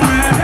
man.